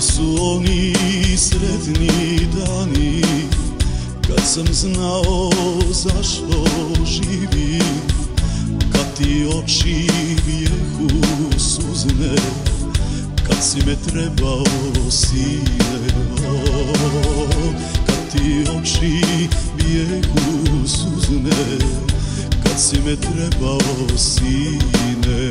Su oni sretni dani. Kad sam znao zašto živim Kad ti oči bijehu suzne Kad si me trebao sine Kad ti oči bijehu suzne Kad si me trebao sine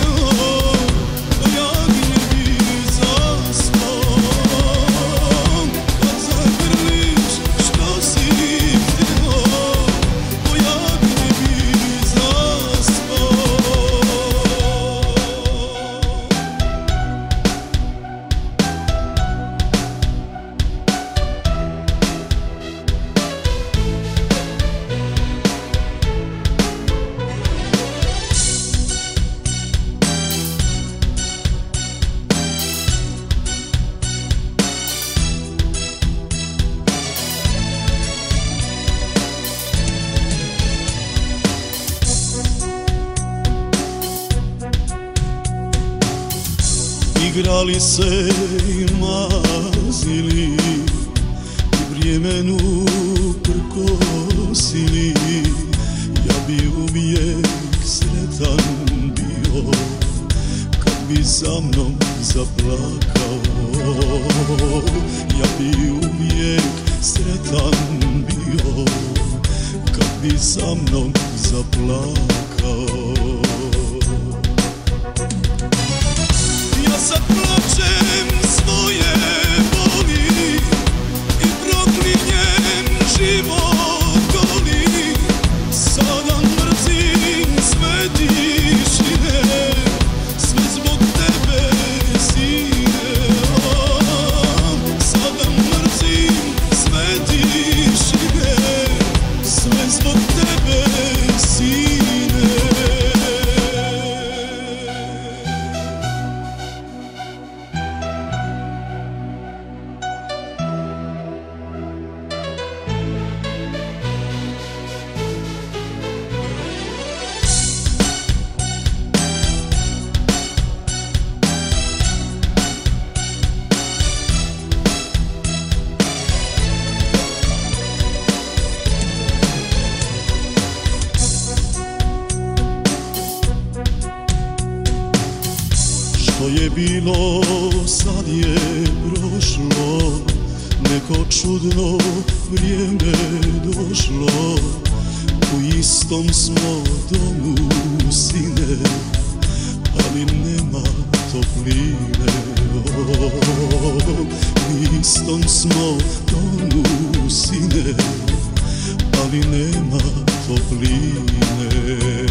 Igrali se i mazili I vremenu prkosili Ja bi uvijek sretan bio Kad bi za mnom zaplakao. Ja bi uvijek sretan bio Kad bi za mnom zaplakao je bilo, sad je prošlo. Neko čudno vrijeme došlo. U istom smo domu, sine Ali nema topline. U istom smo domu, sine Ali nema topline